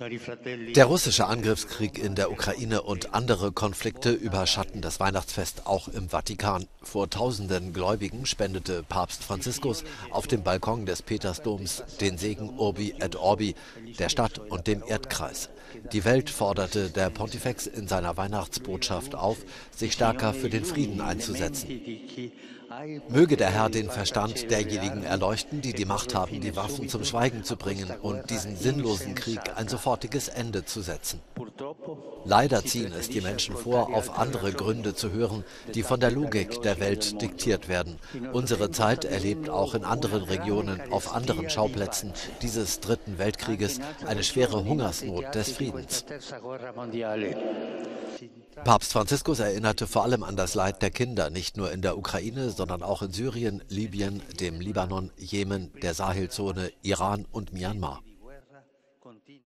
Der russische Angriffskrieg in der Ukraine und andere Konflikte überschatten das Weihnachtsfest auch im Vatikan. Vor tausenden Gläubigen spendete Papst Franziskus auf dem Balkon des Petersdoms den Segen Urbi et Orbi, der Stadt und dem Erdkreis. Die Welt forderte der Pontifex in seiner Weihnachtsbotschaft auf, sich stärker für den Frieden einzusetzen. Möge der Herr den Verstand derjenigen erleuchten, die die Macht haben, die Waffen zum Schweigen zu bringen und diesen sinnlosen Krieg ein sofortiges Ende zu setzen. Leider ziehen es die Menschen vor, auf andere Gründe zu hören, die von der Logik der Welt diktiert werden. Unsere Zeit erlebt auch in anderen Regionen, auf anderen Schauplätzen dieses Dritten Weltkrieges eine schwere Hungersnot des Friedens. Papst Franziskus erinnerte vor allem an das Leid der Kinder, nicht nur in der Ukraine, sondern auch in Syrien, Libyen, dem Libanon, Jemen, der Sahelzone, Iran und Myanmar.